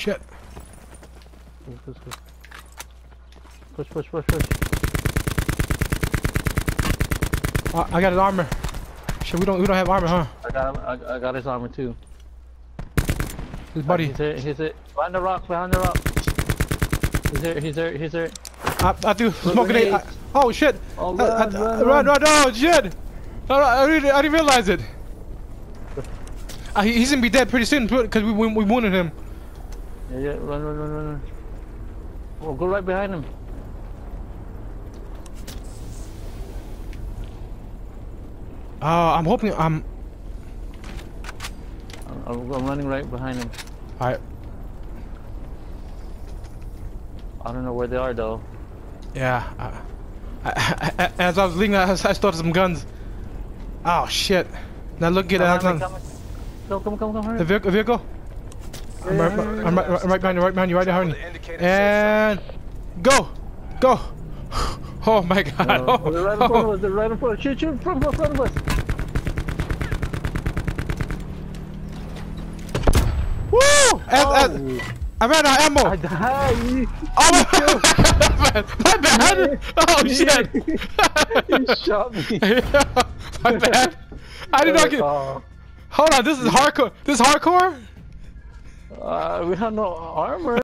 shit. Push, push, push. Push, push. Uh, I got his armor. Shit, we don't we don't have armor, huh? I got him. I, I got his armor too. His buddy. He's here. He's here. Behind the rock. Behind the rock. He's here. He's here. He's here. I, I threw smoke grenade. I, oh shit! Oh, I- I- run, I- run, run, run, oh shit! No, I, didn't, I didn't realize it. Uh, he, he's gonna be dead pretty soon because we, we we wounded him. Yeah, yeah. Run, run, run, run. Oh, go right behind him. Uh, I'm hoping I'm. I'm, I'm running right behind him. Alright, I don't know where they are though. yeah. I, I, I, as I was leaving, I, I started some guns. Oh shit! Now look at that. come come, come, come, hurry. The vehicle, vehicle. I'm right, I'm right, I'm right behind you, right behind you, right behind you. And go, go. Oh my god. Oh, they're right in front of Oh, us. They're right in front. Shoot, shoot, in front, front of us. Woo! As, as, Oh, I ran out of ammo. I died. Oh my bad. My bad. Oh shit. he shot me. my bad. I did not get. Oh, Hold on. This is hardcore. This is hardcore. Uh, we have no armor.